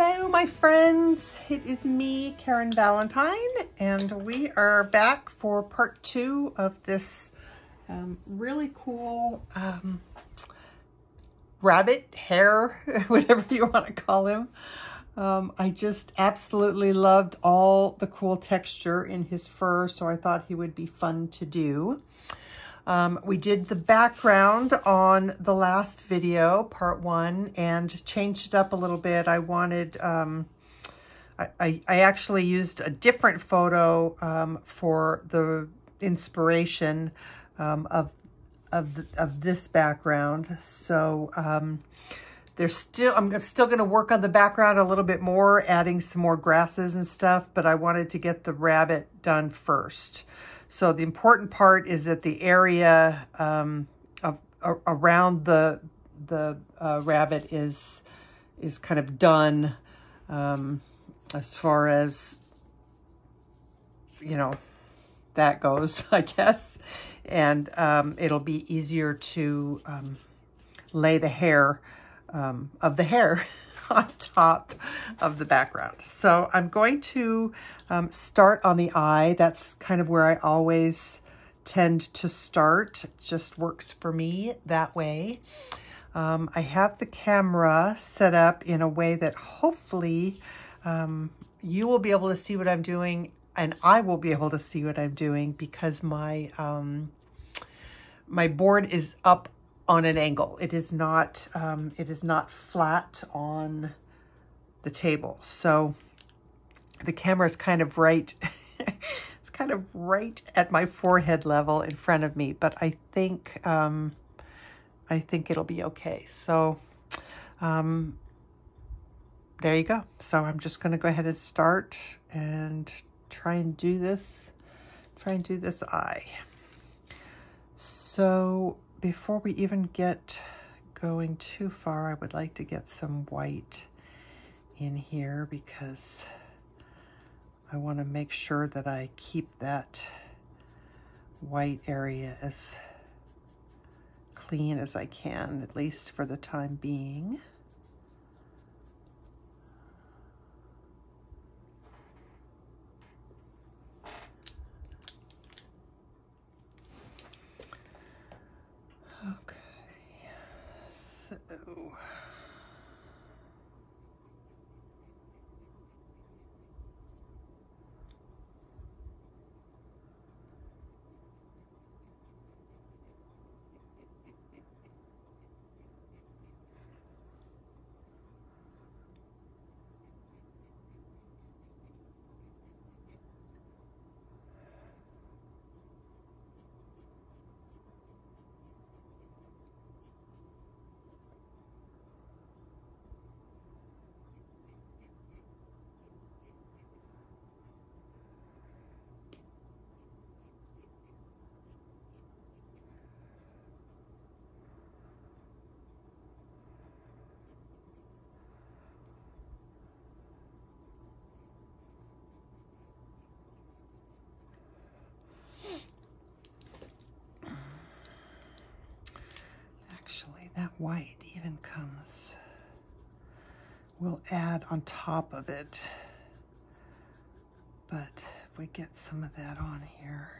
Hello, my friends. It is me, Karen Valentine, and we are back for part two of this um, really cool um, rabbit hare, whatever you want to call him. Um, I just absolutely loved all the cool texture in his fur, so I thought he would be fun to do. Um, we did the background on the last video, part one, and changed it up a little bit. I wanted, um, I, I, I, actually used a different photo um, for the inspiration um, of, of, of this background. So um, there's still, I'm still going to work on the background a little bit more, adding some more grasses and stuff, but I wanted to get the rabbit done first. So the important part is that the area um, of, around the the uh, rabbit is is kind of done um, as far as you know that goes, I guess, and um, it'll be easier to um, lay the hair um, of the hare on top of the background. So I'm going to um, start on the eye. That's kind of where I always tend to start. It just works for me that way. Um, I have the camera set up in a way that hopefully um, you will be able to see what I'm doing and I will be able to see what I'm doing because my um, my board is up on an angle. It is not, um, it is not flat on the table. So the camera is kind of right, it's kind of right at my forehead level in front of me, but I think, um, I think it'll be okay. So, um, there you go. So I'm just going to go ahead and start and try and do this, try and do this eye. So before we even get going too far, I would like to get some white in here because I want to make sure that I keep that white area as clean as I can, at least for the time being. that white even comes, we'll add on top of it. But if we get some of that on here,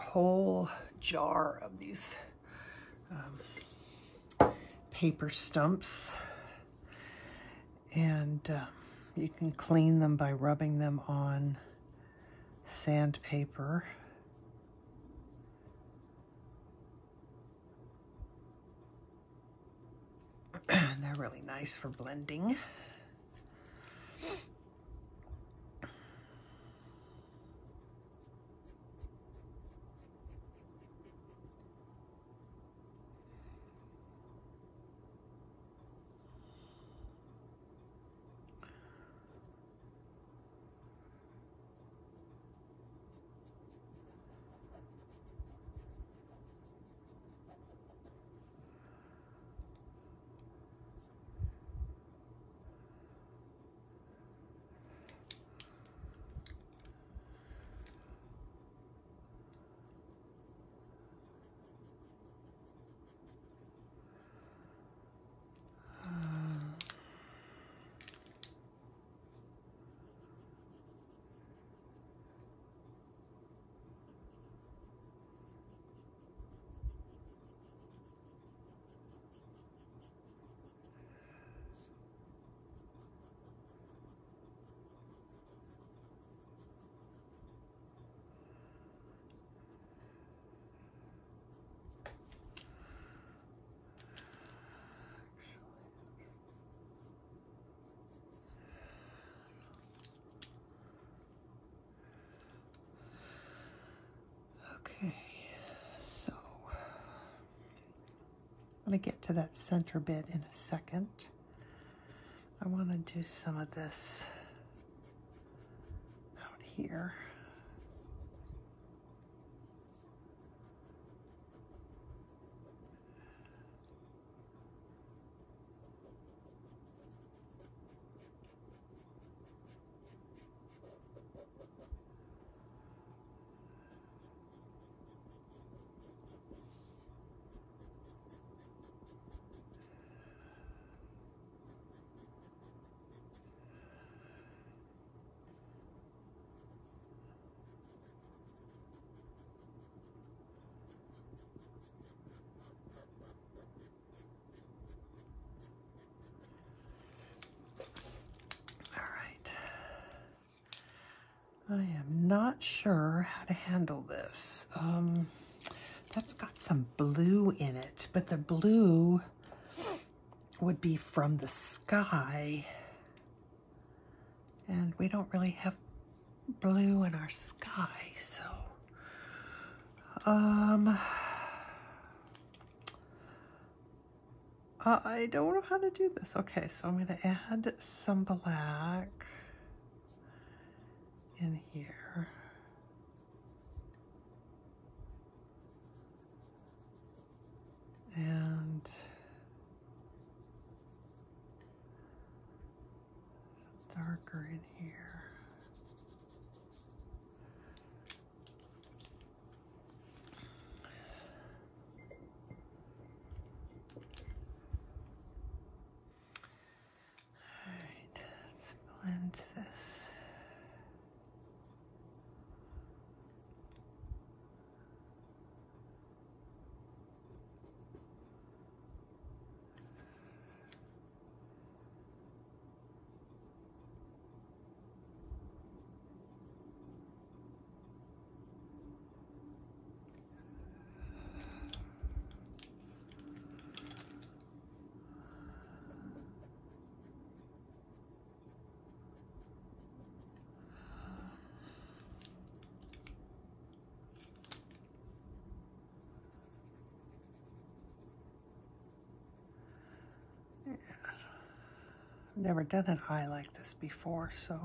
whole jar of these um, paper stumps. And uh, you can clean them by rubbing them on sandpaper. They're really nice for blending. Okay, so I'm going to get to that center bit in a second. I want to do some of this out here. All right. I am not sure how to handle this. Um, that's got some blue in it, but the blue would be from the sky. And we don't really have blue in our sky, so um I don't know how to do this. Okay, so I'm going to add some black in here. And darker in here. All right, let's blend this. I've never done an eye like this before, so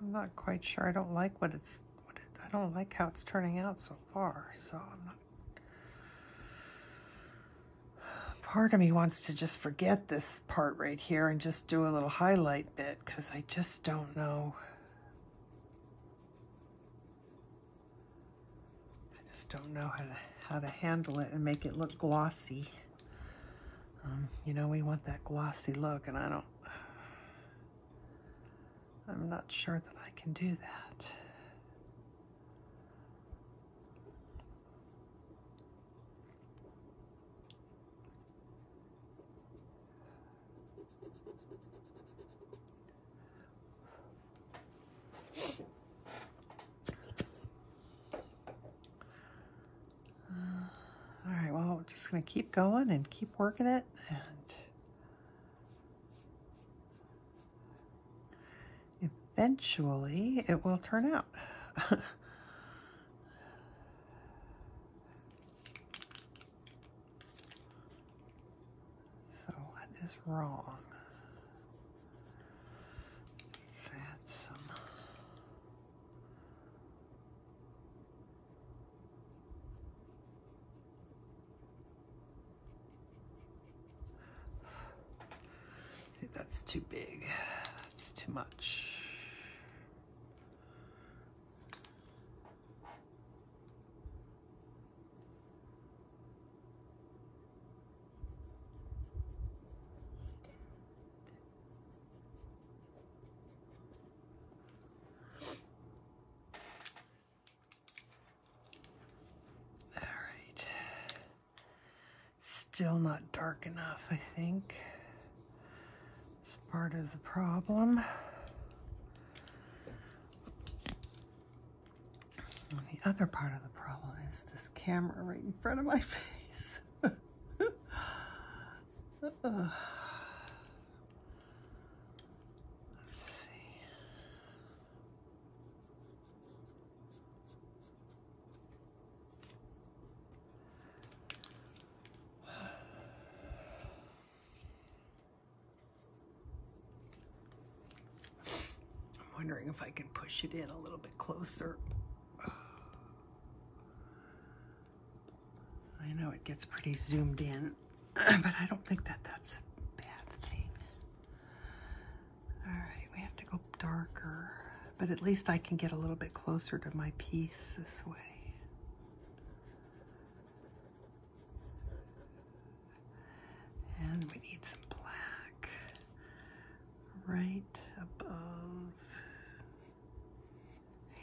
I'm not quite sure. I don't like what it's what it, I don't like how it's turning out so far, so I'm not part of me wants to just forget this part right here and just do a little highlight bit because I just don't know. Just don't know how to how to handle it and make it look glossy. Um, you know, we want that glossy look, and I don't, I'm not sure that I can do that. All right, well, we're just going to keep going and keep working it. And eventually it will turn out. so what is wrong? Let's add some. See, that's too big. That's too much. All right. Still not dark enough, I think. It's part of the problem. And the other part of the problem is this camera right in front of my face. Let's see. I'm wondering if I can push it in a little bit closer. Know it gets pretty zoomed in, but I don't think that that's a bad thing. All right, we have to go darker, but at least I can get a little bit closer to my piece this way. And we need some black right above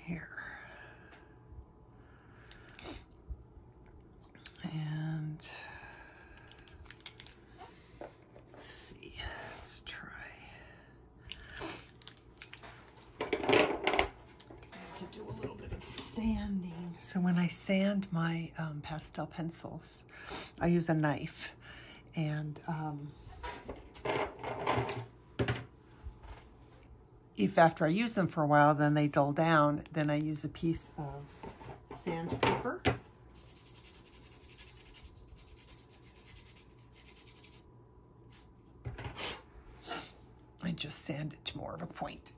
here. And let's see, let's try. To do a little bit of sanding. So when I sand my um, pastel pencils, I use a knife and um, if after I use them for a while, then they dull down, then I use a piece of sandpaper. I just sand it to more of a point.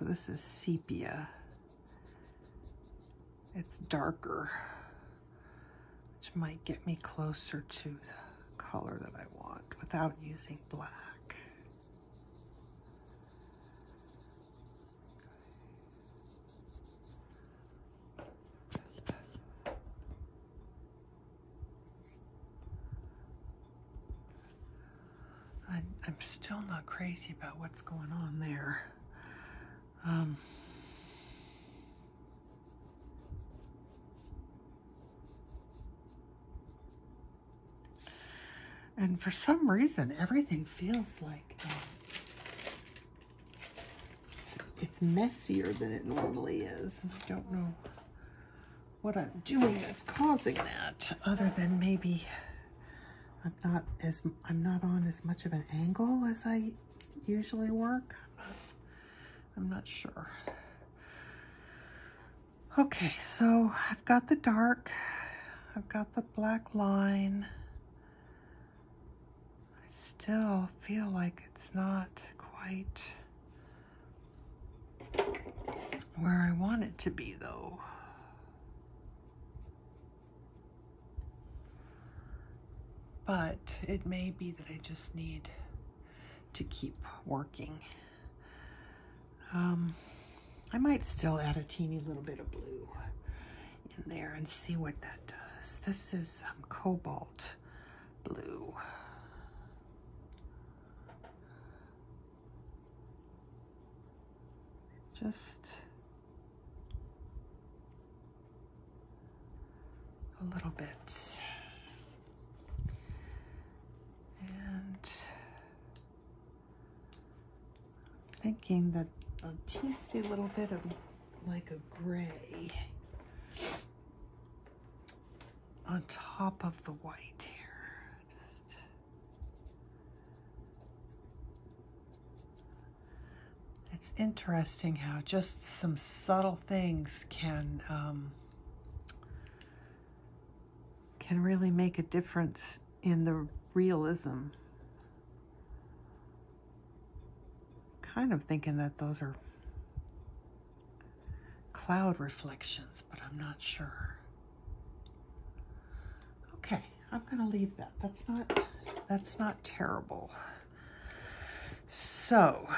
So this is sepia. It's darker, which might get me closer to the color that I want without using black. I'm still not crazy about what's going on there. Um, and for some reason, everything feels like um, it's, it's messier than it normally is. I don't know what I'm doing that's causing that, other than maybe I'm not as I'm not on as much of an angle as I usually work. I'm not, sure. Okay, so I've got the dark, I've got the black line. I still feel like it's not quite where I want it to be though. But it may be that I just need to keep working. Um, I might still add a teeny little bit of blue in there and see what that does. This is um, cobalt blue. Just a little bit. And thinking that a teensy little bit of like a gray on top of the white here. Just it's interesting how just some subtle things can um, can really make a difference in the realism. Kind of thinking that those are cloud reflections, but I'm not sure. Okay, I'm gonna leave that. That's not that's not terrible. So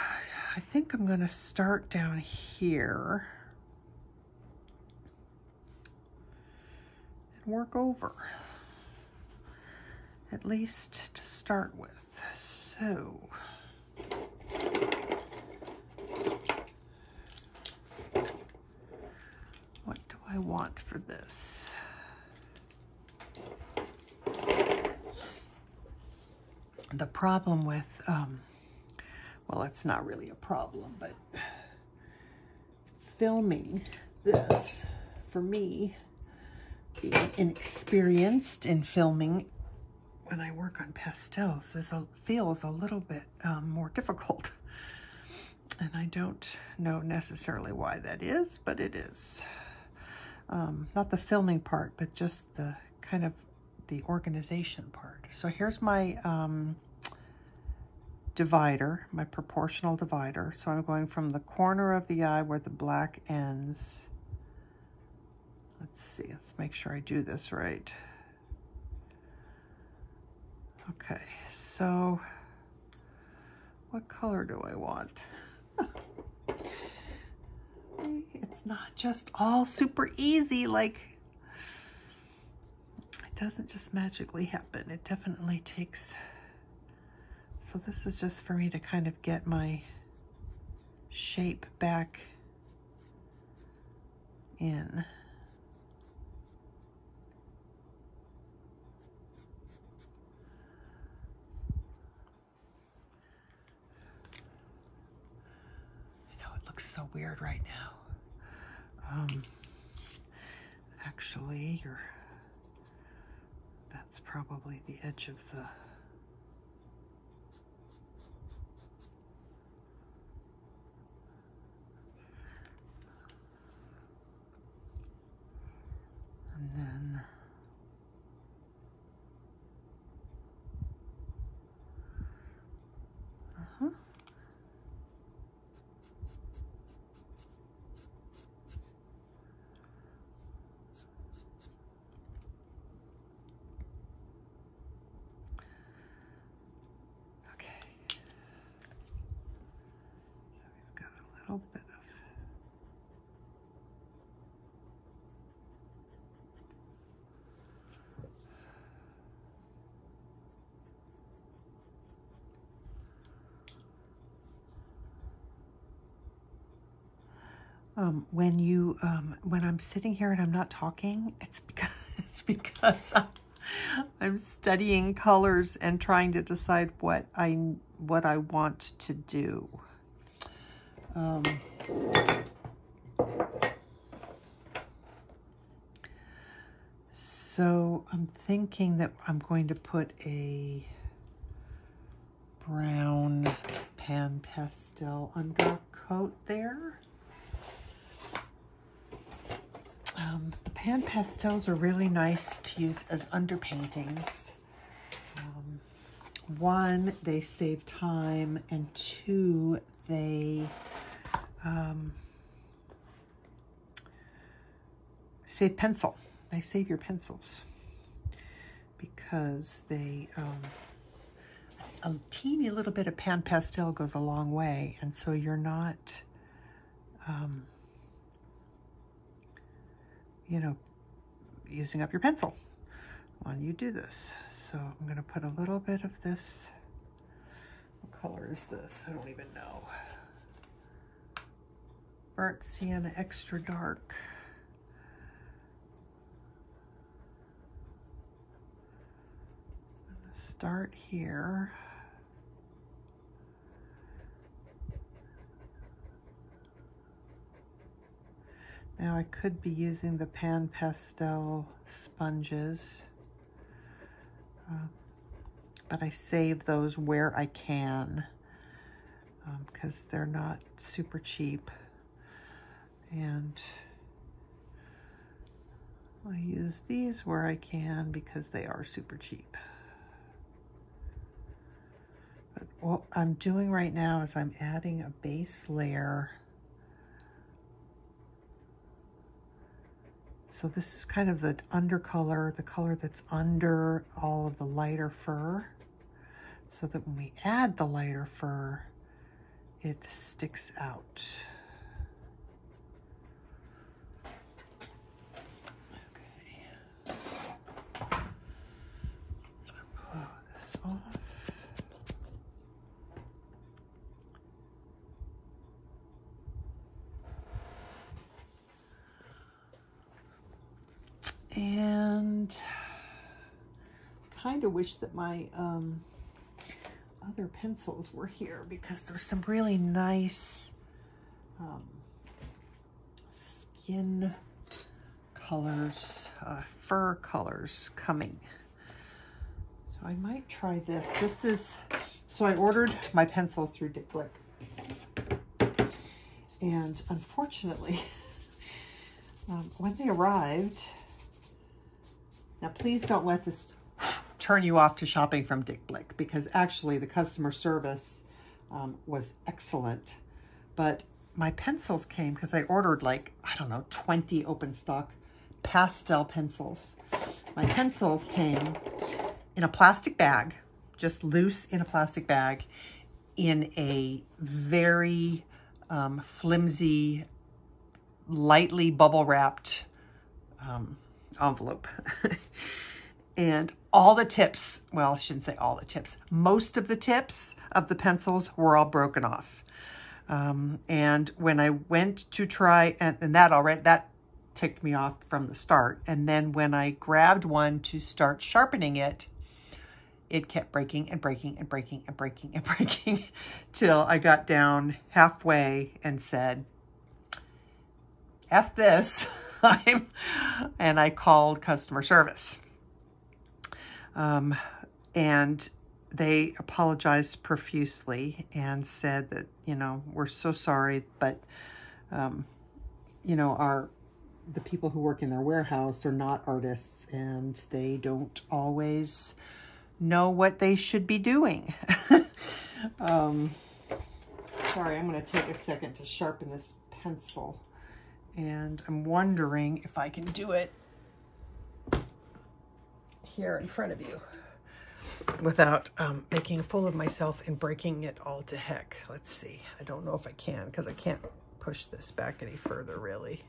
I think I'm gonna start down here and work over. At least to start with. So what do I want for this? the problem with, um, well, it's not really a problem, but filming this for me, being inexperienced in filming when I work on pastels, is a, feels a little bit um, more difficult. And I don't know necessarily why that is, but it is. Um, not the filming part, but just the kind of the organization part. So here's my um, divider, my proportional divider. So I'm going from the corner of the eye where the black ends. Let's see, let's make sure I do this right. Okay, so what color do I want? it's not just all super easy like it doesn't just magically happen. It definitely takes, so this is just for me to kind of get my shape back in. I know it looks so weird right now. Um, actually, you're that's probably the edge of the and then uh-huh little bit of um, when you um, when I'm sitting here and I'm not talking, it's because it's because I'm, studying colors and trying to decide what I what I want to do. Um, so I'm thinking that I'm going to put a brown pan pastel undercoat there. Um, the pan pastels are really nice to use as underpaintings. Um, one, they save time, and two, they um, save pencil. They save your pencils because they, um, a teeny little bit of pan pastel goes a long way. And so you're not, um, you know, using up your pencil when you do this. So I'm gonna put a little bit of this. What color is this? I don't even know. Burnt sienna extra dark. Start here. Now I could be using the Pan Pastel sponges, uh, but I save those where I can because um, they're not super cheap. And I use these where I can because they are super cheap. But what I'm doing right now is I'm adding a base layer So this is kind of the undercolor, the color that's under all of the lighter fur, so that when we add the lighter fur, it sticks out. Okay. Pull this off. And kind of wish that my um, other pencils were here because there's some really nice um, skin colors, uh, fur colors coming. So I might try this. This is, so I ordered my pencils through Dick Blick. And unfortunately, um, when they arrived, now, please don't let this turn you off to shopping from Dick Blick because actually the customer service um, was excellent. But my pencils came because I ordered like, I don't know, 20 open stock pastel pencils. My pencils came in a plastic bag, just loose in a plastic bag, in a very um, flimsy, lightly bubble wrapped um, envelope. and all the tips, well, I shouldn't say all the tips, most of the tips of the pencils were all broken off. Um, and when I went to try, and, and that already, that ticked me off from the start. And then when I grabbed one to start sharpening it, it kept breaking and breaking and breaking and breaking and breaking till I got down halfway and said, F this. time and I called customer service. Um, and they apologized profusely and said that, you know, we're so sorry, but, um, you know, our, the people who work in their warehouse are not artists and they don't always know what they should be doing. um, sorry, I'm going to take a second to sharpen this pencil and I'm wondering if I can do it here in front of you without um, making a fool of myself and breaking it all to heck. Let's see. I don't know if I can because I can't push this back any further really.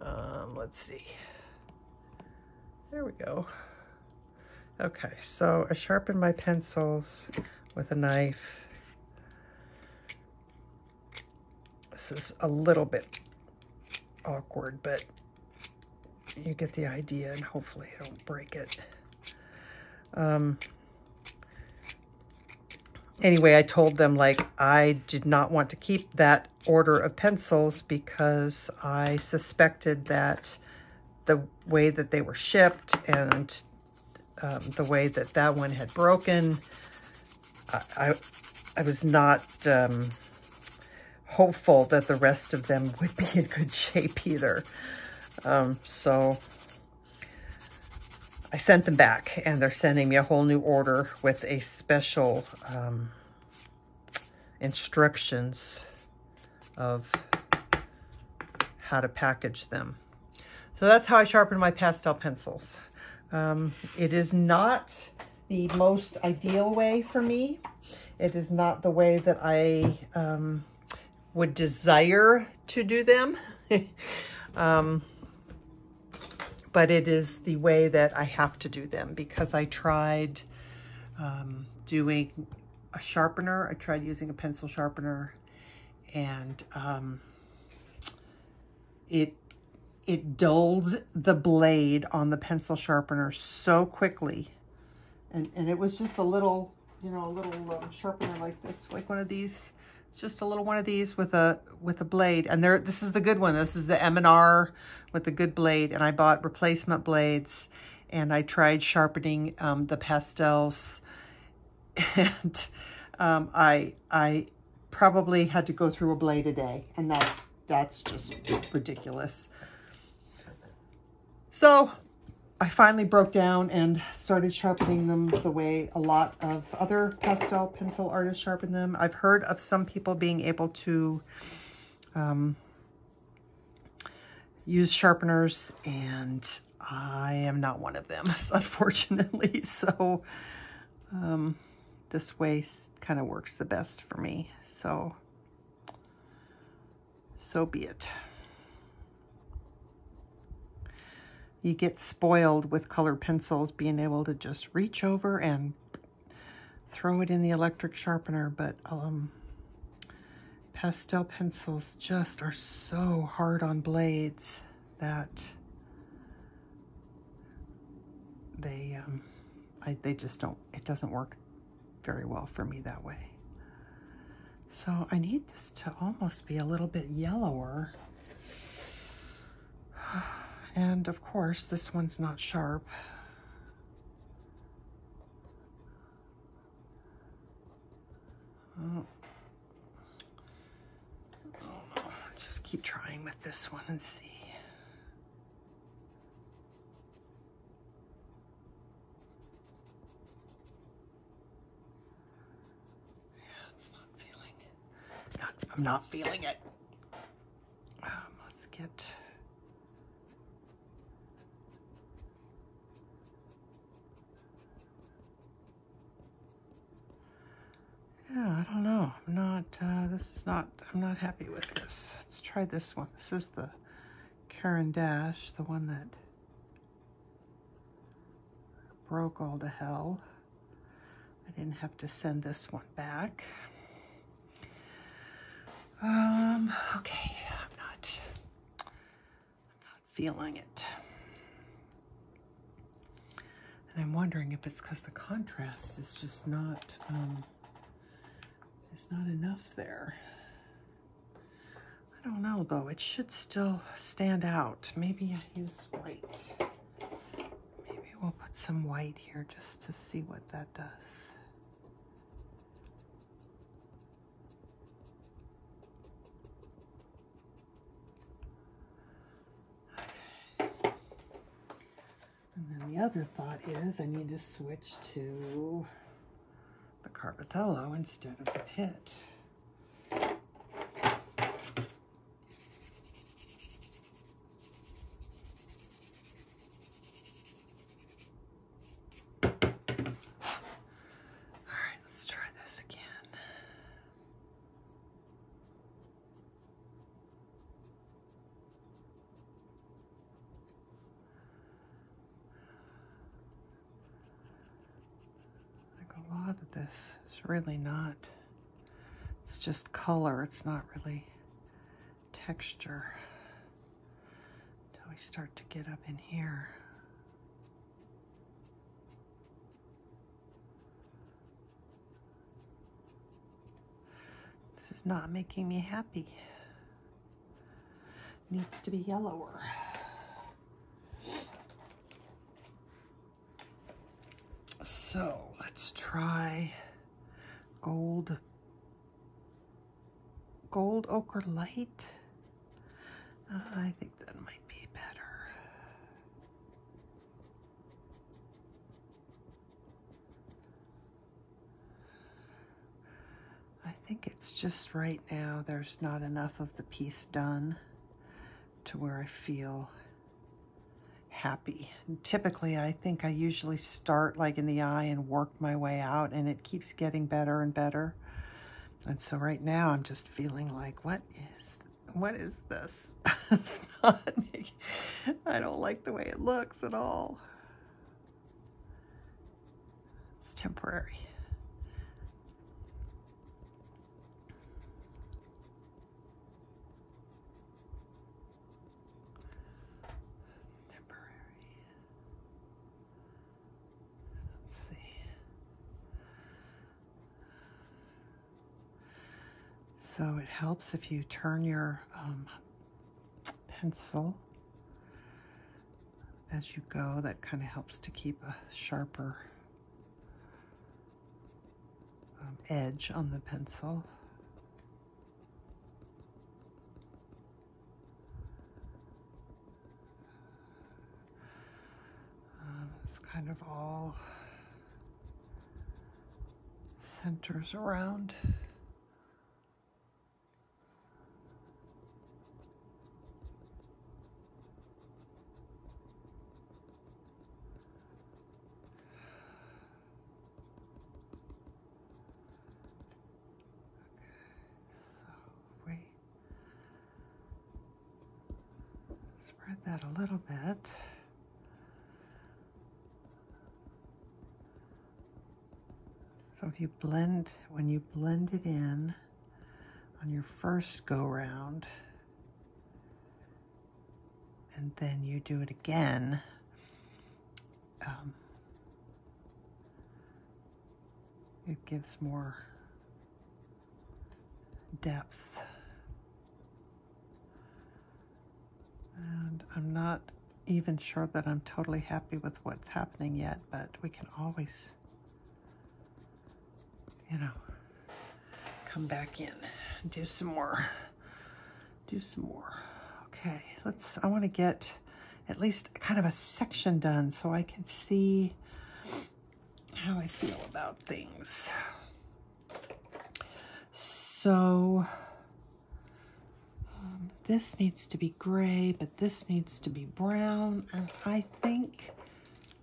Um, let's see. There we go. Okay, so I sharpen my pencils with a knife. This is a little bit awkward, but you get the idea and hopefully I don't break it. Um, anyway, I told them like I did not want to keep that order of pencils because I suspected that the way that they were shipped and um, the way that that one had broken, I, I, I was not um, hopeful that the rest of them would be in good shape either. Um, so I sent them back and they're sending me a whole new order with a special um, instructions of how to package them. So that's how I sharpen my pastel pencils. Um, it is not the most ideal way for me. It is not the way that I um, would desire to do them. um, but it is the way that I have to do them because I tried um, doing a sharpener. I tried using a pencil sharpener and um, it it dulls the blade on the pencil sharpener so quickly. And, and it was just a little, you know, a little uh, sharpener like this, like one of these. It's just a little one of these with a with a blade. And there, this is the good one. This is the M&R with the good blade. And I bought replacement blades and I tried sharpening um, the pastels. And um, I, I probably had to go through a blade a day. And that's, that's just ridiculous. So I finally broke down and started sharpening them the way a lot of other pastel pencil artists sharpen them. I've heard of some people being able to um, use sharpeners and I am not one of them, unfortunately. So um, this way kind of works the best for me. So, so be it. You get spoiled with colored pencils being able to just reach over and throw it in the electric sharpener, but um, pastel pencils just are so hard on blades that they, um, I, they just don't, it doesn't work very well for me that way. So I need this to almost be a little bit yellower. And of course, this one's not sharp. Oh. Just keep trying with this one and see. Yeah, it's not feeling, I'm not feeling it. Um, let's get Yeah, I don't know. I'm not, uh, this is not, I'm not happy with this. Let's try this one. This is the Karen Dash, the one that broke all to hell. I didn't have to send this one back. Um, okay, I'm not, I'm not feeling it. And I'm wondering if it's because the contrast is just not, um, there's not enough there. I don't know though, it should still stand out. Maybe I use white. Maybe we'll put some white here just to see what that does. And then the other thought is I need to switch to the Carbothello instead of the Pitt. this. It's really not. It's just color. It's not really texture. Until we start to get up in here. This is not making me happy. Needs to be yellower. So let's try gold, gold ochre light. Uh, I think that might be better. I think it's just right now there's not enough of the piece done to where I feel happy. And typically, I think I usually start like in the eye and work my way out, and it keeps getting better and better. And so right now, I'm just feeling like, what is, what is this? it's not, I don't like the way it looks at all. It's temporary. So it helps if you turn your um, pencil as you go. That kind of helps to keep a sharper um, edge on the pencil. Um, it's kind of all centers around. that a little bit. So if you blend, when you blend it in on your first go round, and then you do it again, um, it gives more depth. And I'm not even sure that I'm totally happy with what's happening yet, but we can always, you know, come back in do some more, do some more. Okay, let's, I want to get at least kind of a section done so I can see how I feel about things. So, um, this needs to be gray, but this needs to be brown. And I think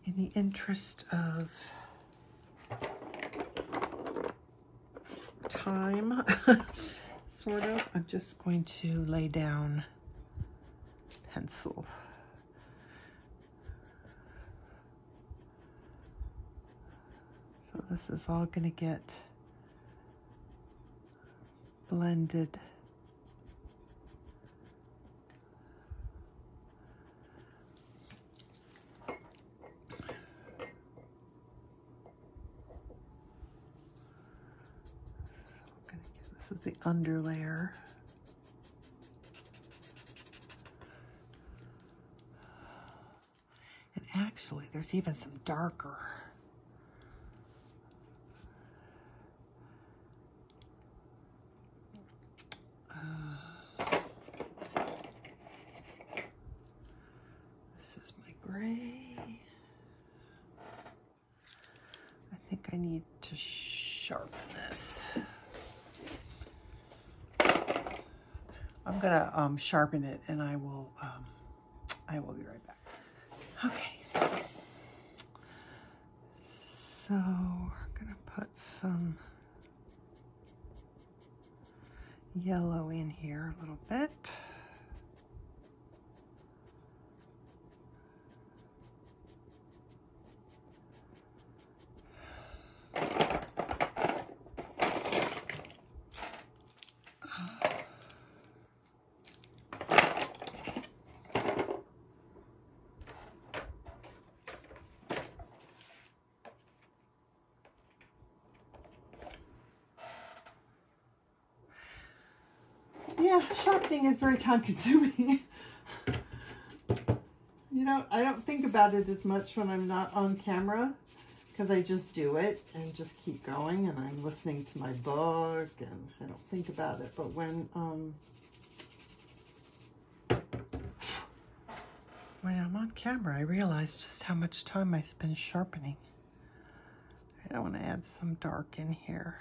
in the interest of time, sort of, I'm just going to lay down pencil. So this is all going to get blended. Is the under layer. And actually, there's even some darker. This is my gray. I think I need to sharpen this. I'm gonna um, sharpen it and I will, um, I will be right back. Okay. So we're gonna put some yellow in here a little bit. yeah, sharpening is very time consuming. you know, I don't think about it as much when I'm not on camera because I just do it and just keep going and I'm listening to my book and I don't think about it. But when, um, when I'm on camera, I realize just how much time I spend sharpening. I don't want to add some dark in here.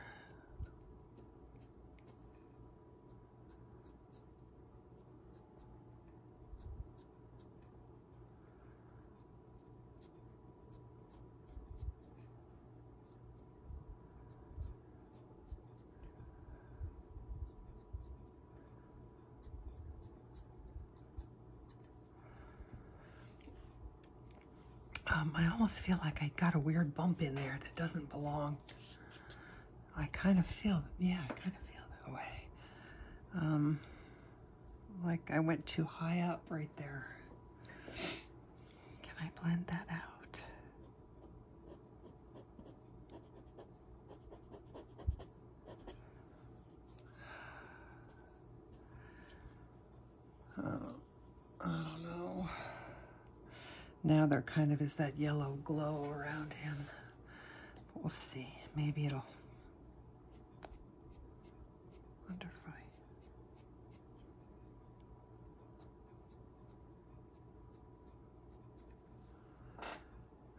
um, I almost feel like I got a weird bump in there that doesn't belong. I kind of feel, yeah, I kind of feel that way. Um, like I went too high up right there. Can I blend that out? Uh, I don't. Now there kind of is that yellow glow around him. we'll see. Maybe it'll wonder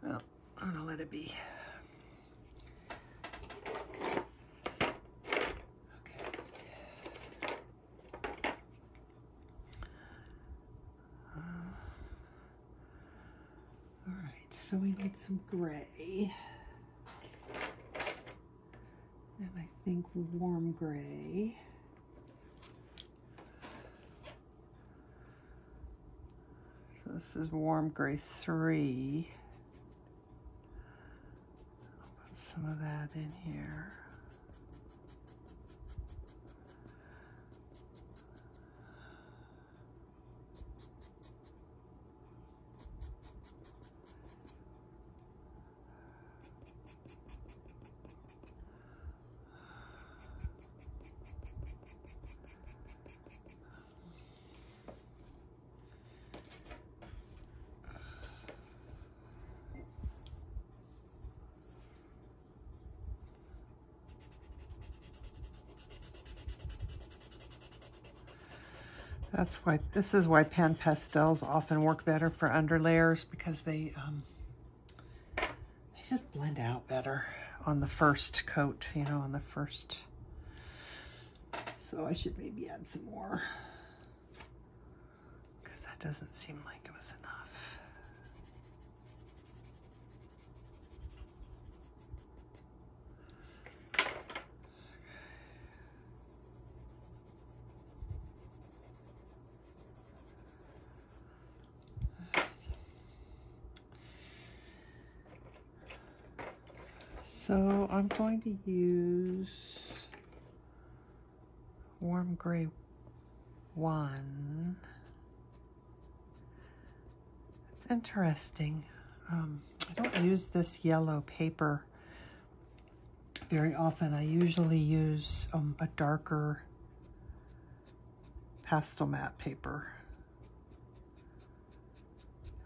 Well, I'm gonna let it be. So we need some gray. And I think warm gray. So this is warm gray three. I'll put some of that in here. Why, this is why pan pastels often work better for underlayers because they, um, they just blend out better on the first coat, you know, on the first. So I should maybe add some more because that doesn't seem like it was enough. So I'm to use warm gray one. It's interesting. Um, I don't use this yellow paper very often. I usually use um, a darker Pastelmat paper.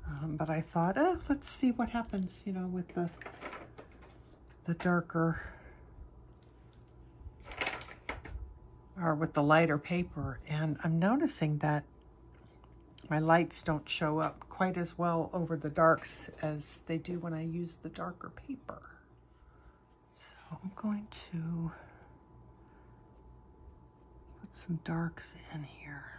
Um, but I thought, oh, let's see what happens, you know, with the the darker or with the lighter paper and I'm noticing that my lights don't show up quite as well over the darks as they do when I use the darker paper. So I'm going to put some darks in here.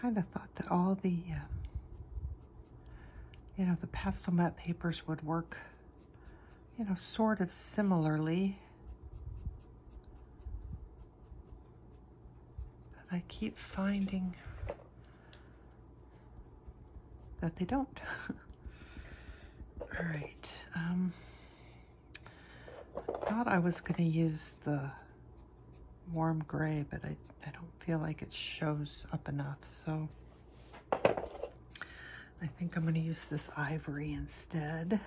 Kind of thought that all the, uh, you know, the Pastelmat papers would work, you know, sort of similarly. But I keep finding that they don't. All right. Um, I thought I was going to use the warm gray, but I, feel like it shows up enough. So I think I'm going to use this ivory instead.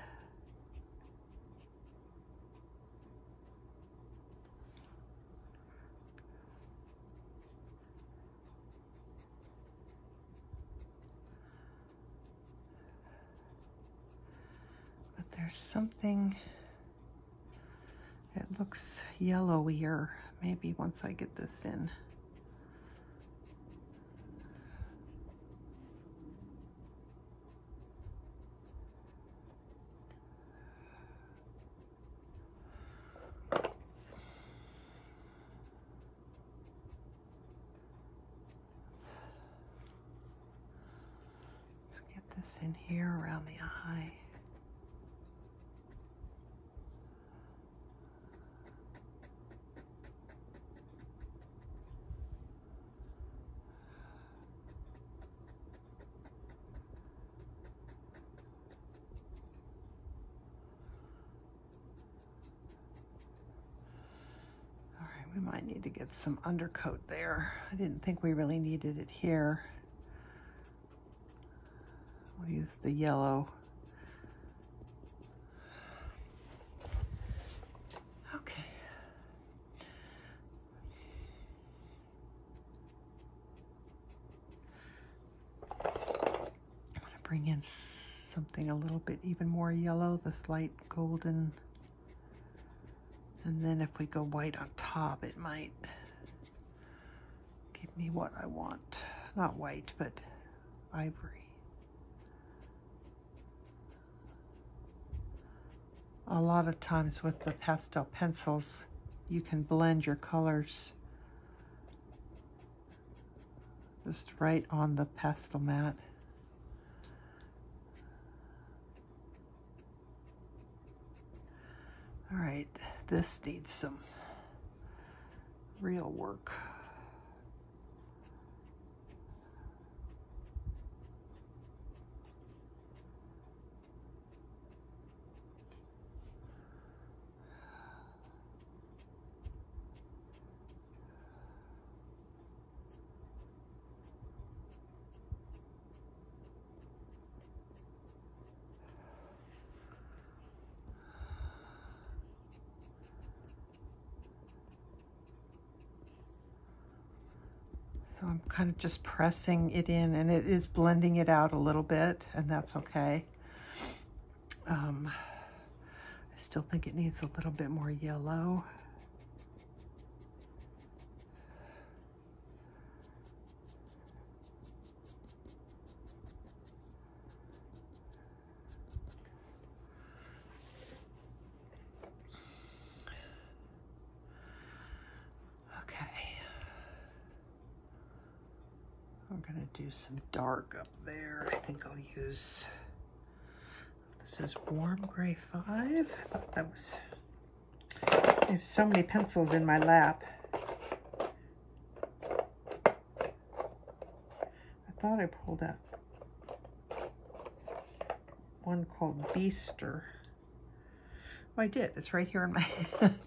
But there's something, it looks yellowier maybe once I get this in. in here around the eye. All right, we might need to get some undercoat there. I didn't think we really needed it here. We'll use the yellow. Okay. I'm going to bring in something a little bit even more yellow, this light golden. And then if we go white on top, it might me what I want. Not white, but ivory. A lot of times with the pastel pencils, you can blend your colors just right on the Pastelmat. All right, this needs some real work. So I'm kind of just pressing it in and it is blending it out a little bit and that's okay. Um, I still think it needs a little bit more yellow. Okay. I'm gonna some dark up there. I think I'll use, this is Warm Gray 5. I thought that was, I have so many pencils in my lap. I thought I pulled out one called Bistre. Oh, I did. It's right here in my hand.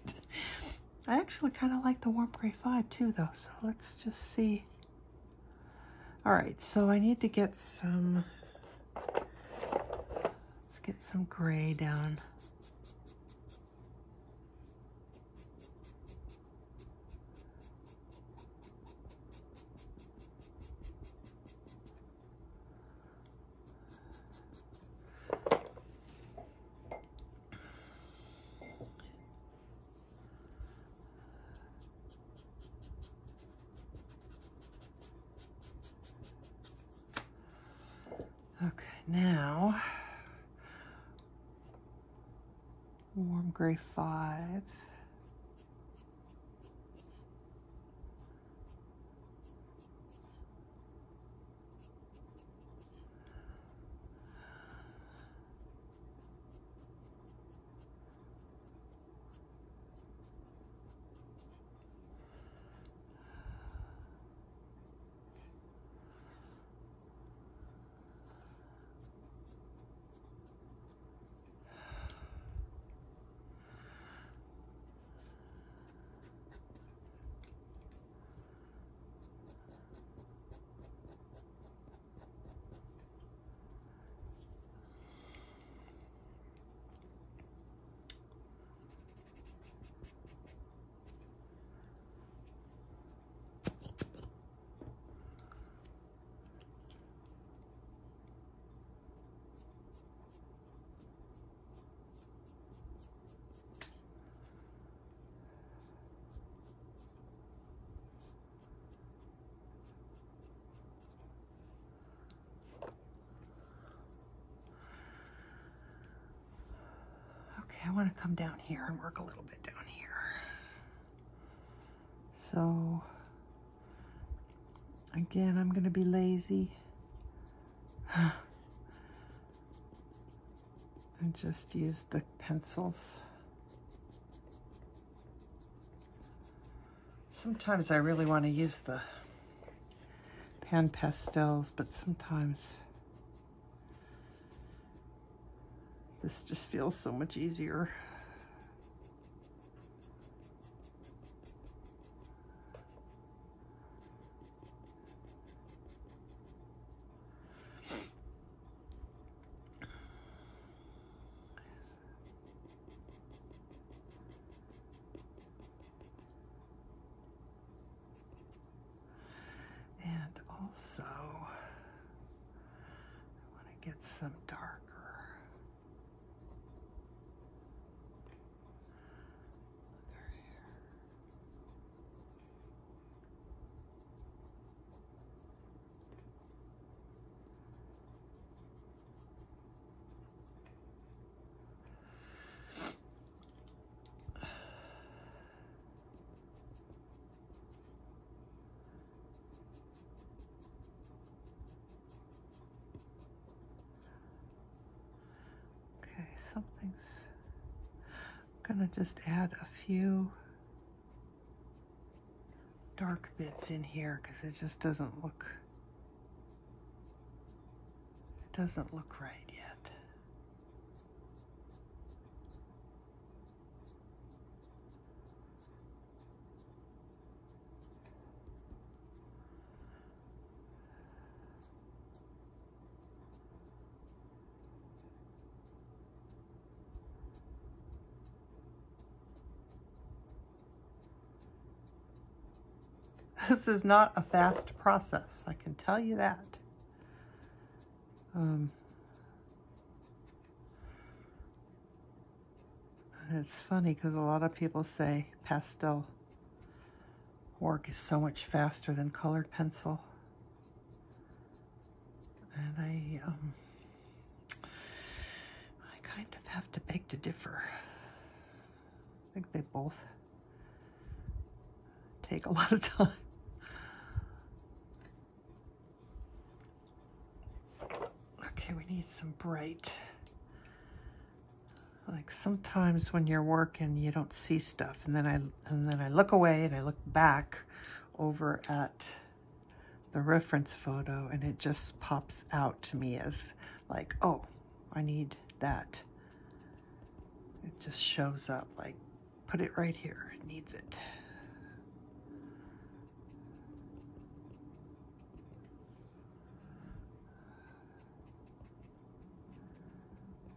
I actually kind of like the Warm Gray 5 too, though. So let's just see. All right, so I need to get some, let's get some gray down. Okay, now warm gray five. Okay, I want to come down here and work a little bit down here. So, again, I'm going to be lazy. and just use the pencils. Sometimes I really want to use the pan pastels, but sometimes this just feels so much easier. also, I want to get some darker. Something's I'm gonna just add a few dark bits in here because it just doesn't look it doesn't look right yet. This is not a fast process, I can tell you that. Um, it's funny because a lot of people say pastel work is so much faster than colored pencil. And I, um, I kind of have to beg to differ. I think they both take a lot of time. Okay, we need some bright. Like sometimes when you're working, you don't see stuff, and then I and then I look away and I look back over at the reference photo, and it just pops out to me as like, oh, I need that. It just shows up like, put it right here. It needs it.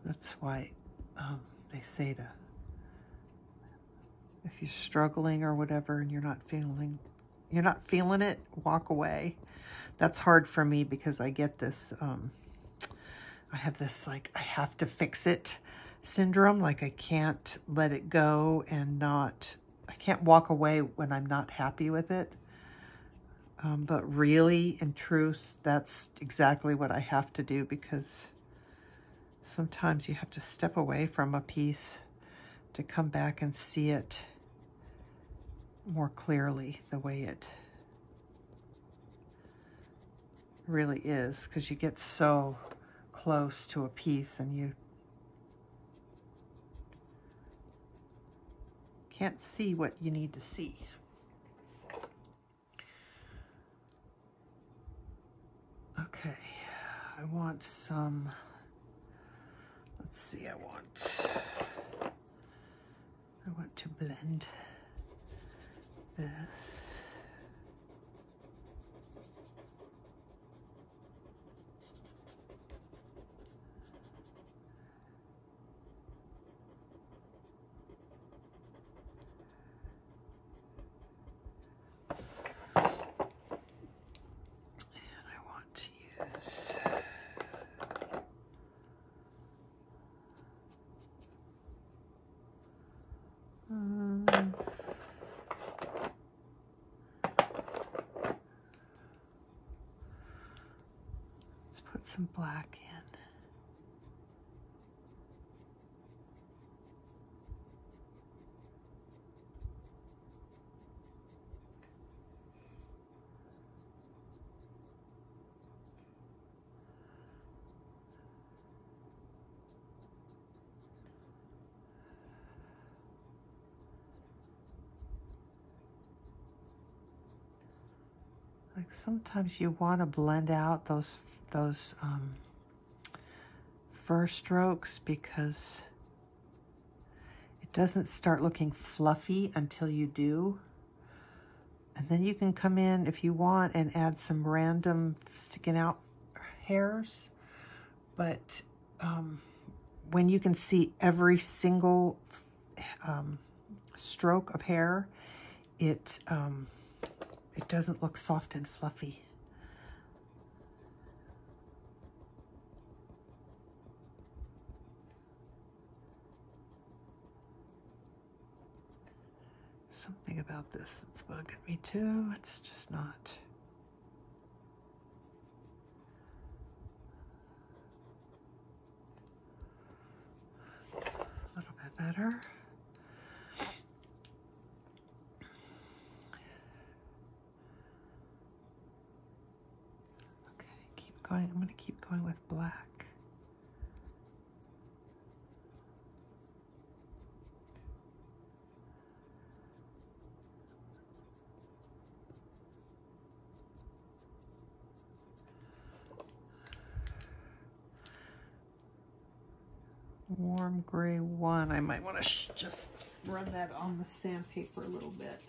That's why um, they say to, if you're struggling or whatever and you're not feeling, you're not feeling it, walk away. That's hard for me because I get this, um, I have this like, I have to fix it syndrome. Like I can't let it go and not, I can't walk away when I'm not happy with it. Um, but really, in truth, that's exactly what I have to do because sometimes you have to step away from a piece to come back and see it more clearly the way it really is because you get so close to a piece and you can't see what you need to see. Okay, I want some let's see, I want, I want to blend this. black in. Like sometimes you want to blend out those those um, fur strokes because it doesn't start looking fluffy until you do. And then you can come in if you want and add some random sticking out hairs. But um, when you can see every single um, stroke of hair, it, um, it doesn't look soft and fluffy. Something about this that's bugging me too. It's just not. a little bit better. Okay, keep going. I'm going to keep going with black. Warm gray one. I might want to just run that on the sandpaper a little bit.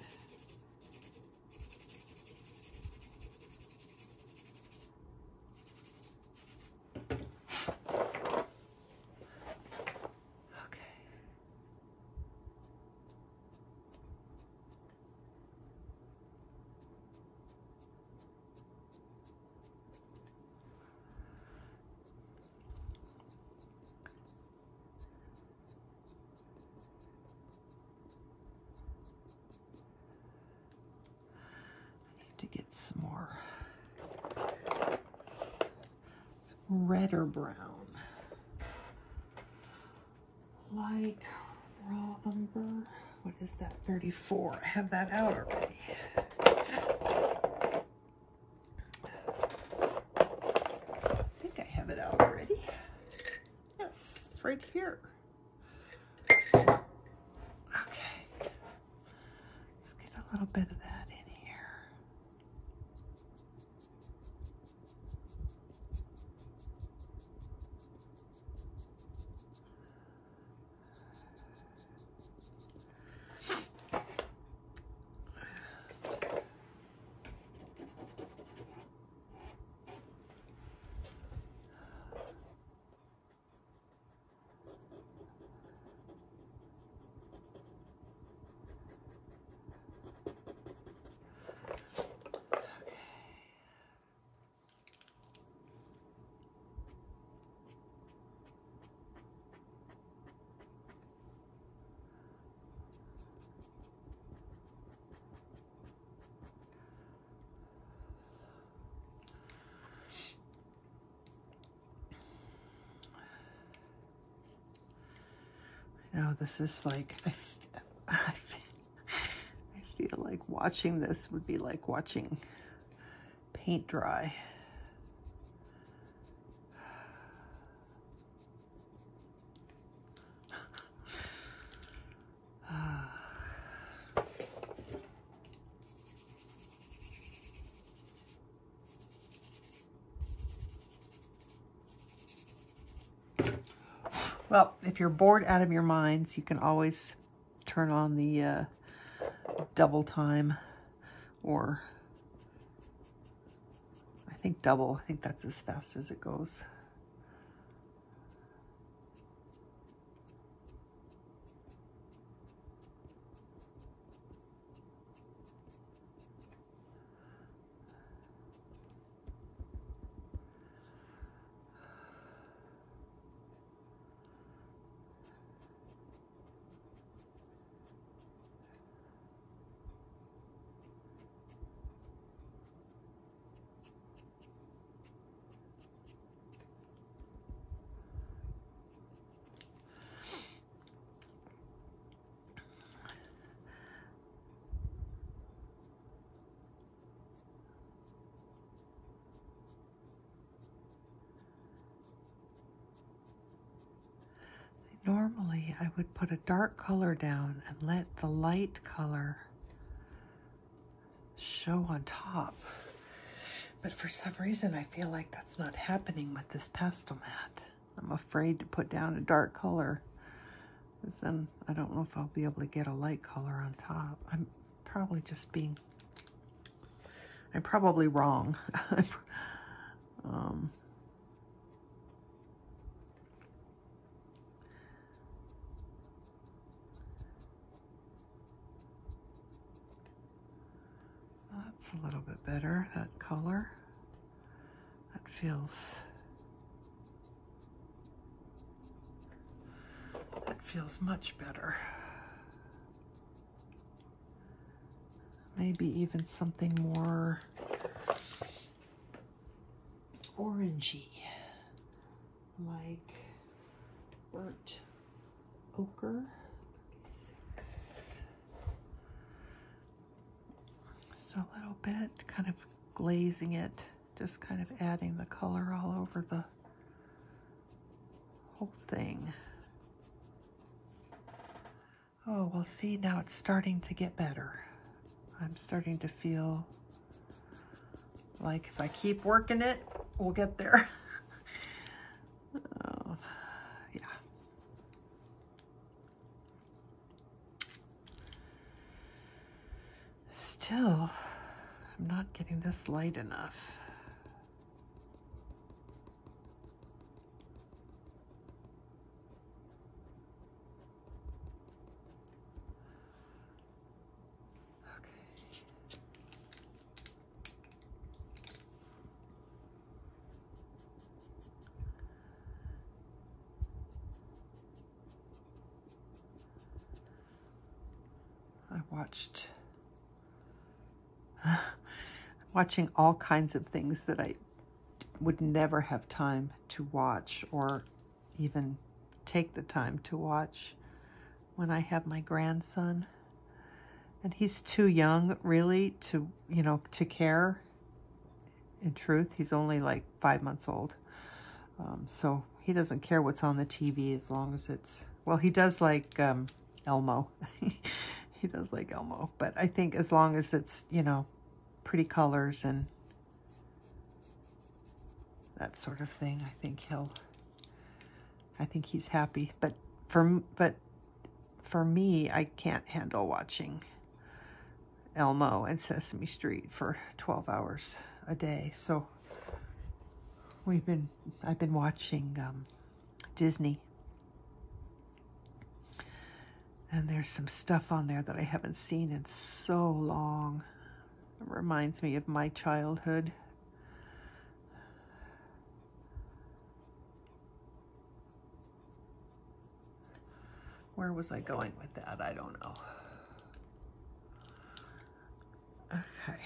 Redder brown. Like raw umber. What is that? 34. I have that out already. I think I have it out already. Yes, it's right here. Okay. Let's get a little bit of that. Know, this is like, I, I feel like watching this would be like watching paint dry. Well, if you're bored out of your minds, you can always turn on the uh, double time or I think double. I think that's as fast as it goes. normally I would put a dark color down and let the light color show on top. But for some reason, I feel like that's not happening with this Pastelmat. I'm afraid to put down a dark color because then I don't know if I'll be able to get a light color on top. I'm probably just being, I'm probably wrong. um, a little bit better, that color. That feels That feels much better. Maybe even something more orangey, like burnt ochre. Just a little bit, kind of glazing it, just kind of adding the color all over the whole thing. Oh, well, see, now it's starting to get better. I'm starting to feel like if I keep working it, we'll get there. Still, I'm not getting this light enough. Watching all kinds of things that I would never have time to watch or even take the time to watch when I have my grandson. And he's too young really to, you know, to care. In truth, he's only like five months old. Um, so he doesn't care what's on the TV as long as it's, well, he does like um, Elmo. he does like Elmo. But I think as long as it's, you know, pretty colors and that sort of thing, I think he'll, I think he's happy. But for, but for me, I can't handle watching Elmo and Sesame Street for 12 hours a day. So we've been, I've been watching um, Disney and there's some stuff on there that I haven't seen in so long. It reminds me of my childhood. Where was I going with that? I don't know. Okay.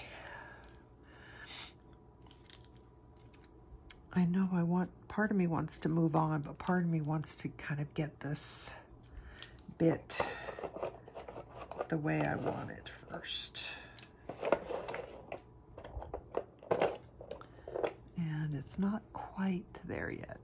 I know I want, part of me wants to move on, but part of me wants to kind of get this bit the way I want it first. And it's not quite there yet.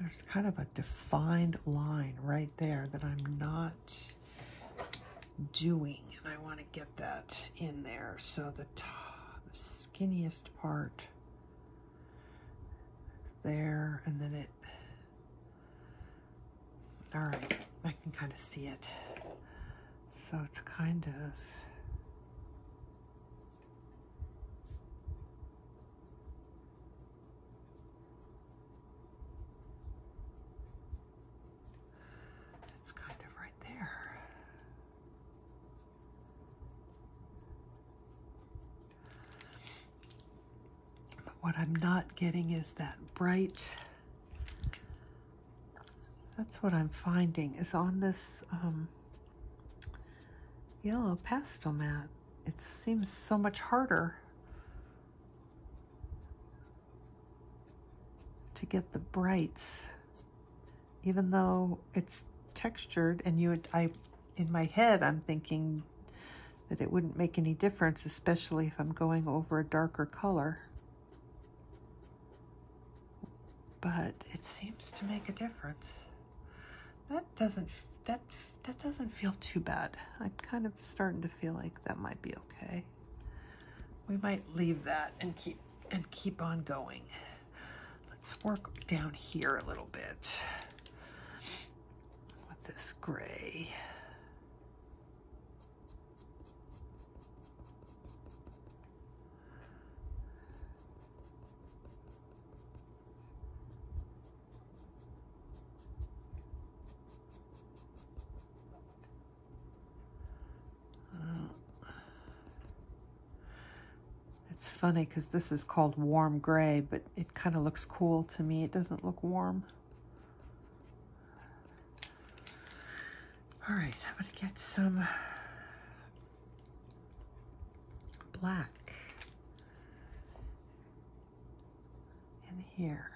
there's kind of a defined line right there that I'm not doing. And I want to get that in there. So the, the skinniest part is there. And then it, all right, I can kind of see it. So it's kind of, what I'm not getting is that bright, that's what I'm finding is on this um, yellow Pastelmat. It seems so much harder to get the brights, even though it's textured and you would, I, in my head, I'm thinking that it wouldn't make any difference, especially if I'm going over a darker color. But it seems to make a difference. That doesn't that that doesn't feel too bad. I'm kind of starting to feel like that might be okay. We might leave that and keep and keep on going. Let's work down here a little bit with this gray. Funny because this is called warm gray, but it kind of looks cool to me. It doesn't look warm. All right, I'm gonna get some black in here.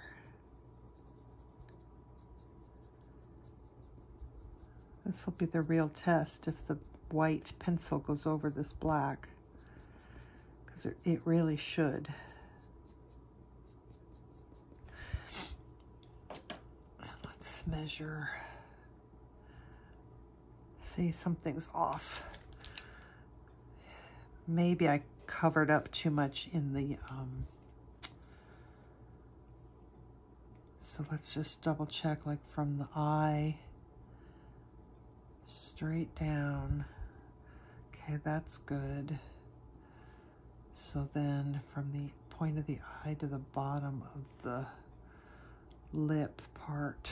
This will be the real test if the white pencil goes over this black because it really should. Let's measure. See, something's off. Maybe I covered up too much in the, um, so let's just double check like from the eye straight down. Okay, that's good. So then from the point of the eye to the bottom of the lip part,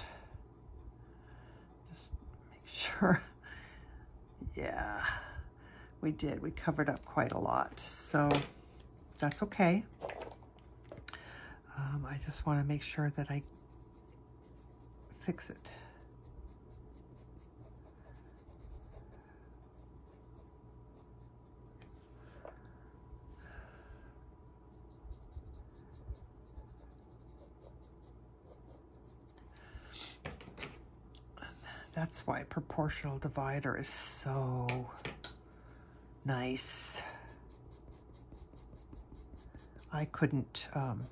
just make sure. yeah, we did. We covered up quite a lot. So that's okay. Um, I just want to make sure that I fix it. That's why proportional divider is so nice. I couldn't, um,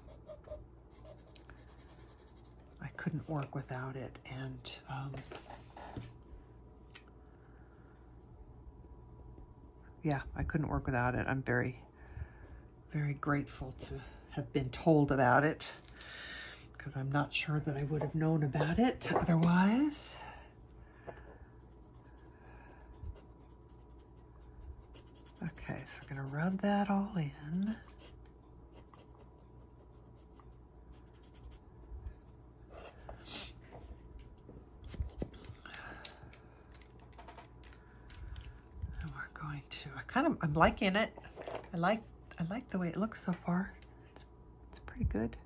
I couldn't work without it. And, um, yeah, I couldn't work without it. I'm very, very grateful to have been told about it because I'm not sure that I would have known about it otherwise. Okay, so we're going to rub that all in. And we're going to, I kind of, I'm liking it. I like, I like the way it looks so far. It's, it's pretty good.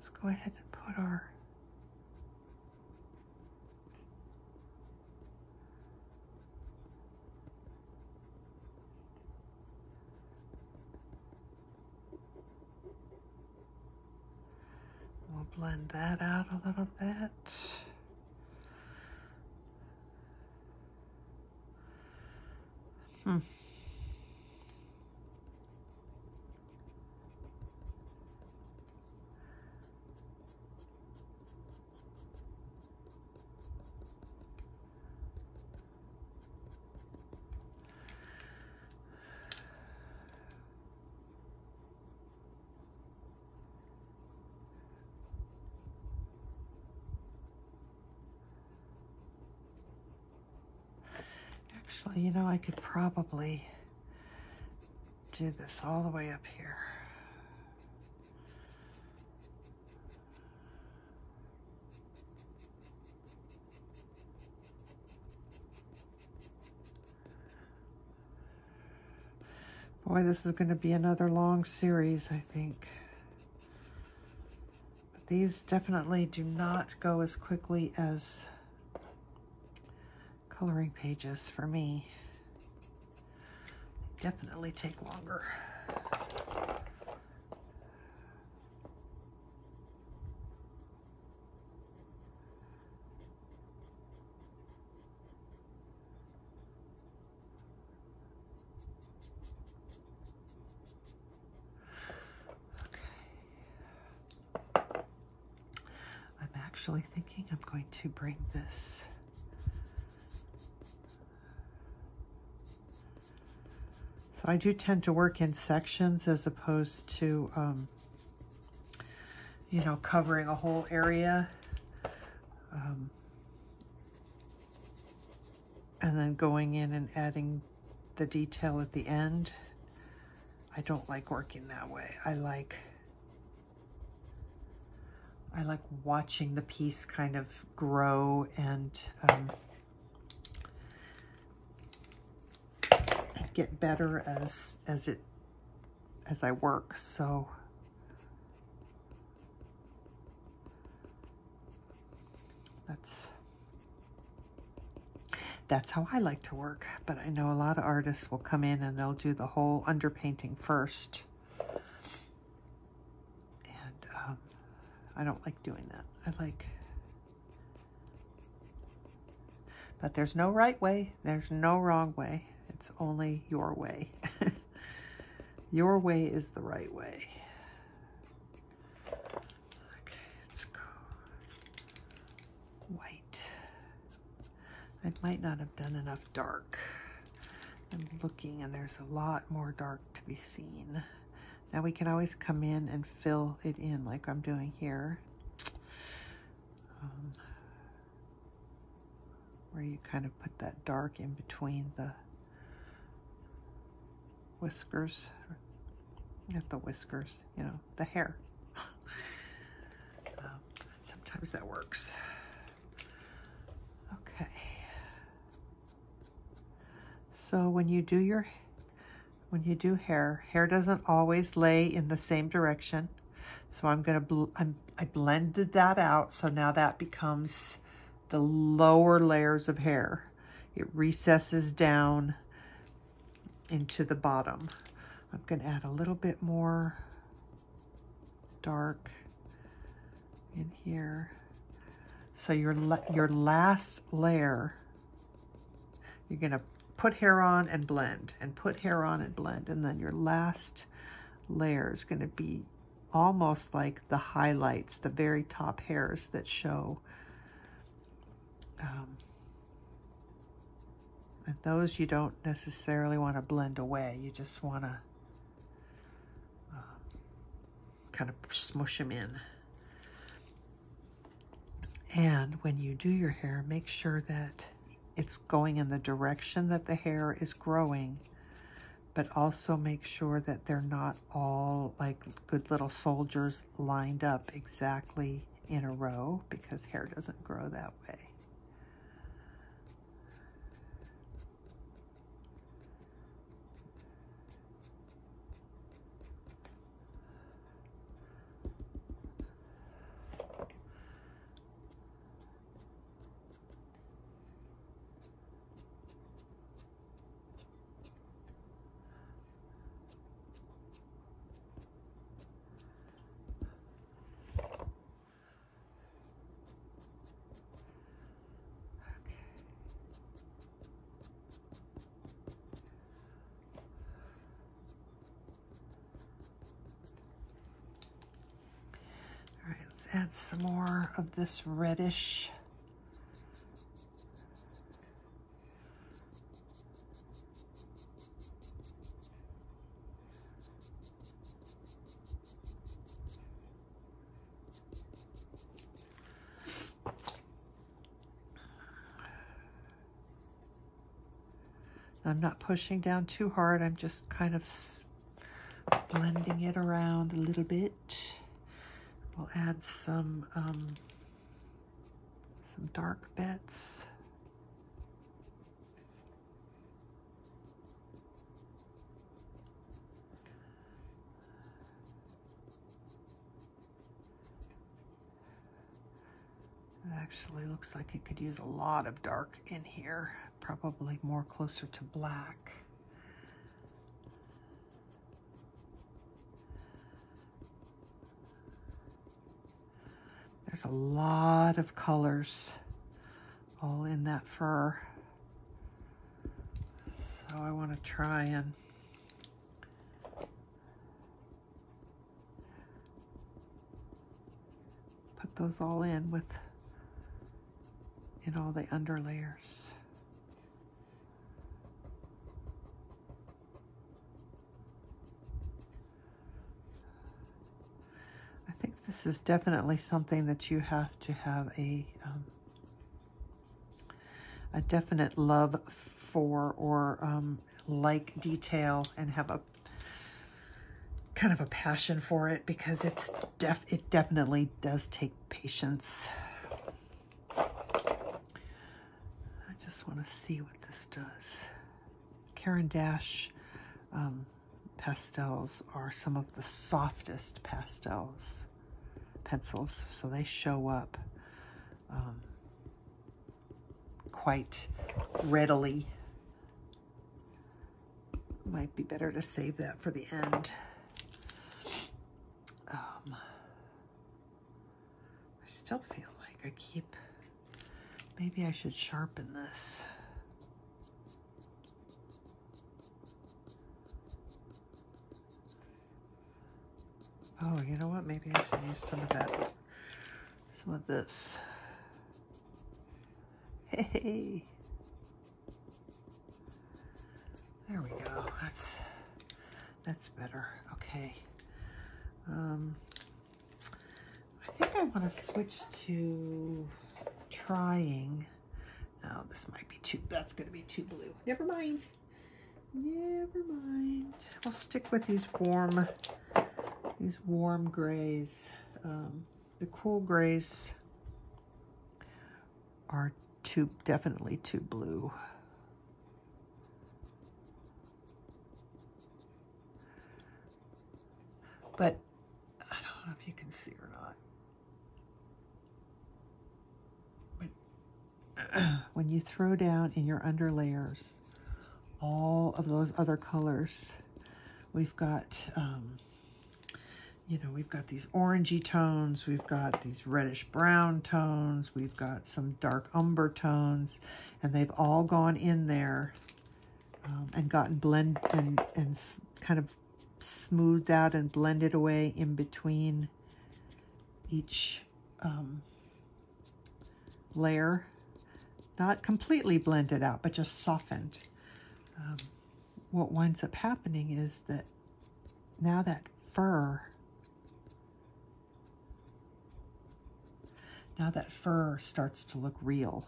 Let's go ahead and put our blend that out a little bit. Hmm. Actually, you know, I could probably do this all the way up here. Boy, this is going to be another long series, I think. But these definitely do not go as quickly as coloring pages for me. definitely take longer. actually thinking I'm going to bring this So I do tend to work in sections as opposed to, um, you know, covering a whole area. Um, and then going in and adding the detail at the end. I don't like working that way. I like I like watching the piece kind of grow and um, get better as as it as I work. So that's that's how I like to work. But I know a lot of artists will come in and they'll do the whole underpainting first. And um, I don't like doing that. I like but there's no right way. There's no wrong way. It's only your way. your way is the right way. Okay, let's go. White. I might not have done enough dark. I'm looking and there's a lot more dark to be seen. Now we can always come in and fill it in like I'm doing here. Um, where you kind of put that dark in between the whiskers, not the whiskers, you know, the hair. um, sometimes that works. Okay. So when you do your, when you do hair, hair doesn't always lay in the same direction. So I'm going to, I'm, I blended that out. So now that becomes the lower layers of hair. It recesses down into the bottom. I'm going to add a little bit more dark in here. So your, your last layer, you're going to put hair on and blend and put hair on and blend. And then your last layer is going to be almost like the highlights, the very top hairs that show um, and those you don't necessarily want to blend away. You just want to um, kind of smush them in. And when you do your hair, make sure that it's going in the direction that the hair is growing, but also make sure that they're not all like good little soldiers lined up exactly in a row because hair doesn't grow that way. add some more of this reddish I'm not pushing down too hard. I'm just kind of blending it around a little bit. We'll add some, um, some dark bits. It actually looks like it could use a lot of dark in here, probably more closer to black. There's a lot of colors all in that fur. So I want to try and put those all in with in all the under layers. I think this is definitely something that you have to have a um, a definite love for or um, like detail and have a kind of a passion for it because it's def it definitely does take patience. I just want to see what this does. Caran d'Ache um, pastels are some of the softest pastels pencils, so they show up um, quite readily. Might be better to save that for the end. Um, I still feel like I keep, maybe I should sharpen this. Oh, you know what? Maybe I should use some of that, some of this. Hey. There we go. That's that's better. Okay. Um, I think I want to switch to trying. No, this might be too, that's going to be too blue. Never mind. Never mind. We'll stick with these warm, these warm grays. Um, the cool grays are too, definitely too blue. But I don't know if you can see or not. But when you throw down in your under layers all of those other colors, we've got, um, you know, we've got these orangey tones, we've got these reddish brown tones, we've got some dark umber tones, and they've all gone in there um, and gotten blend and, and kind of smoothed out and blended away in between each um, layer. Not completely blended out, but just softened. Um, what winds up happening is that now that fur, now that fur starts to look real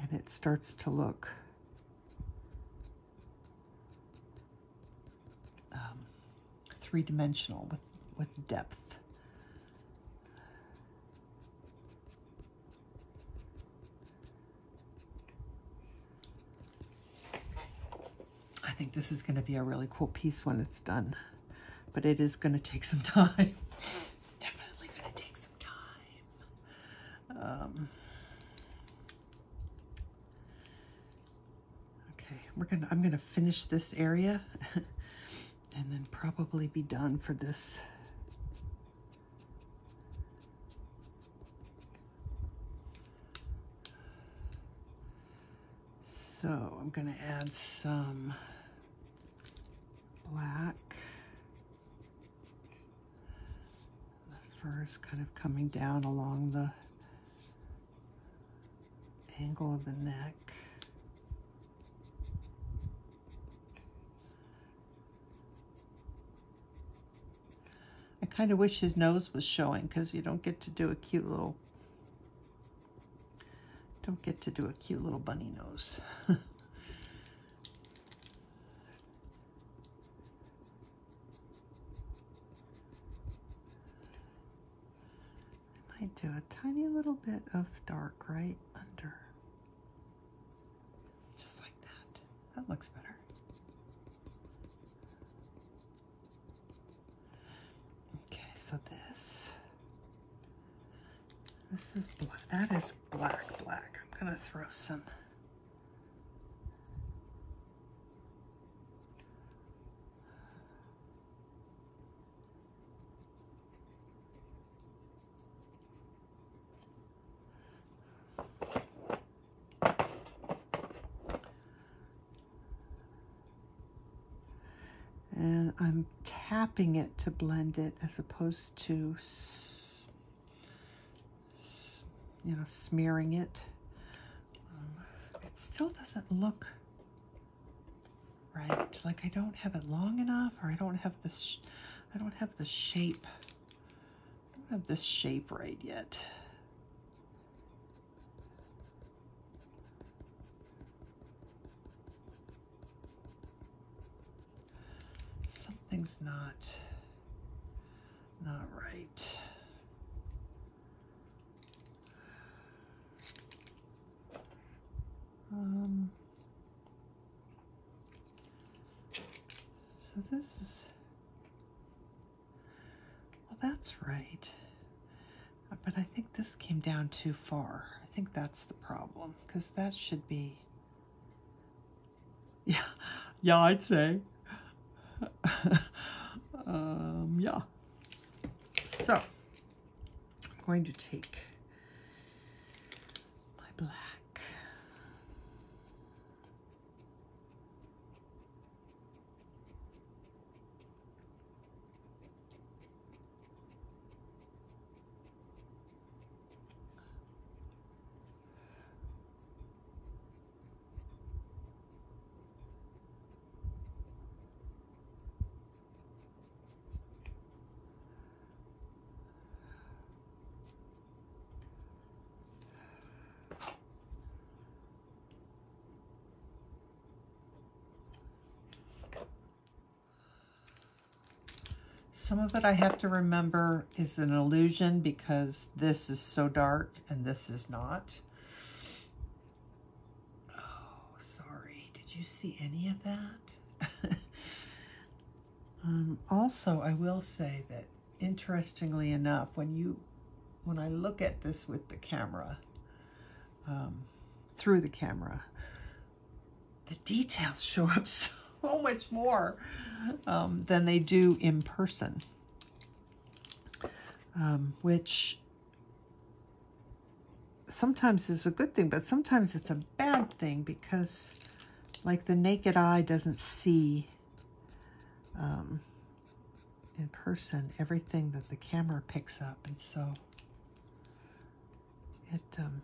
and it starts to look um, three-dimensional with, with depth. I think this is going to be a really cool piece when it's done, but it is going to take some time. it's definitely going to take some time. Um, okay, we're gonna. I'm gonna finish this area. and then probably be done for this. So I'm going to add some black. The fur is kind of coming down along the angle of the neck. I kind of wish his nose was showing because you don't get to do a cute little, don't get to do a cute little bunny nose. I might do a tiny little bit of dark right under. Just like that. Looks better. Okay, so this, this is black, that is black, black. I'm gonna throw some and I'm tapping it to blend it as opposed to you know smearing it um, it still doesn't look right. Like I don't have it long enough or I don't have this, I don't have the shape. I don't have this shape right yet. Something's not, not right. Um, so this is, well, that's right. But I think this came down too far. I think that's the problem because that should be, yeah, yeah, I'd say. um, yeah. So, I'm going to take my black. It I have to remember is an illusion because this is so dark and this is not. Oh, sorry. Did you see any of that? um, also, I will say that interestingly enough, when you, when I look at this with the camera, um, through the camera, the details show up so much more um, than they do in person, um, which sometimes is a good thing, but sometimes it's a bad thing because like the naked eye doesn't see um, in person everything that the camera picks up. And so it, um,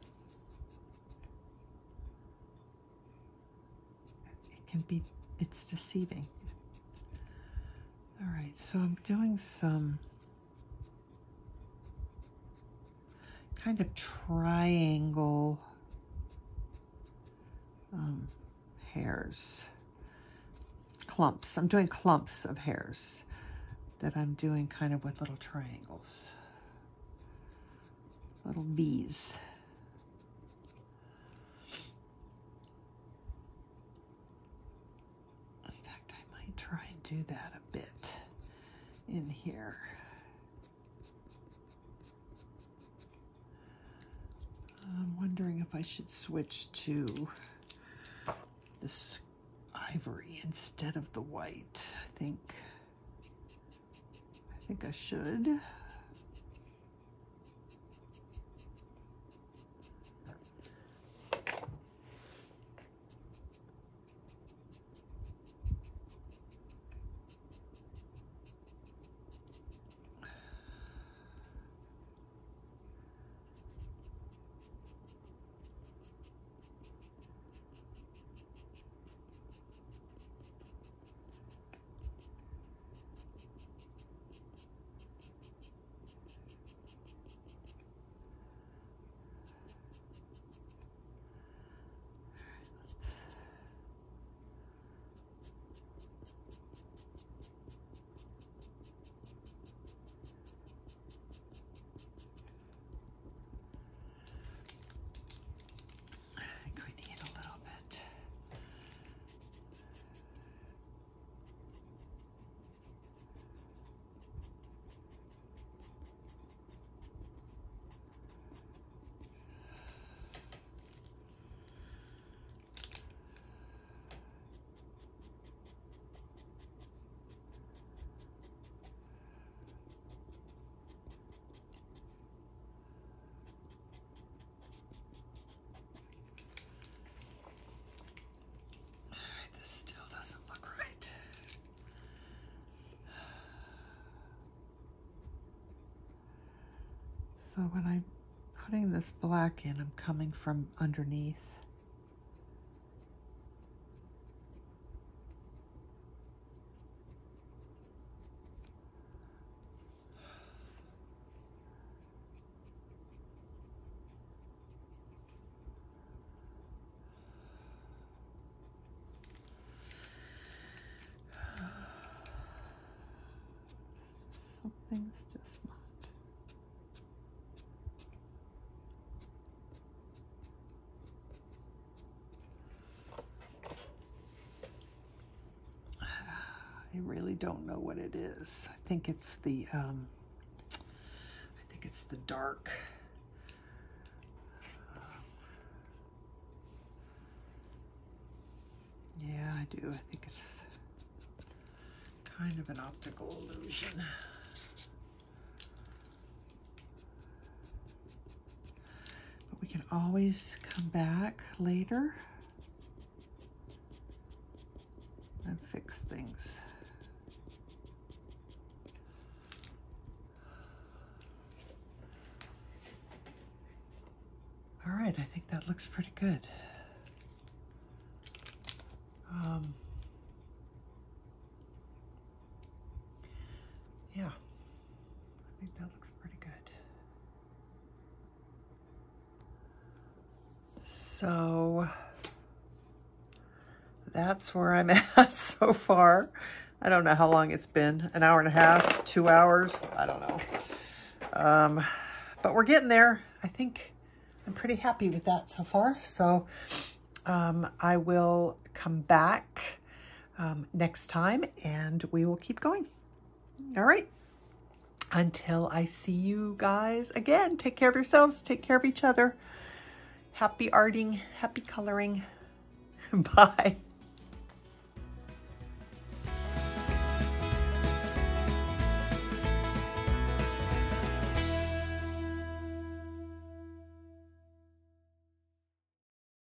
it can be, it's deceiving. All right, so I'm doing some kind of triangle um, hairs, clumps. I'm doing clumps of hairs that I'm doing kind of with little triangles, little V's. In fact, I might try and do that a bit in here. I'm wondering if I should switch to this ivory instead of the white. I think I think I should. So when I'm putting this black in, I'm coming from underneath. Something's just not. I really don't know I think it's the, um, I think it's the dark. Yeah, I do. I think it's kind of an optical illusion. But we can always come back later and fix things. All right, I think that looks pretty good. Um, yeah, I think that looks pretty good. So that's where I'm at so far. I don't know how long it's been, an hour and a half, two hours, I don't know. Um, but we're getting there. I think I'm pretty happy with that so far. So um, I will come back um, next time and we will keep going. All right. Until I see you guys again, take care of yourselves, take care of each other. Happy arting, happy coloring. Bye.